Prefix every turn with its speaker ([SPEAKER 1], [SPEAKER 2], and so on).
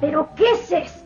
[SPEAKER 1] ¿Pero qué es eso?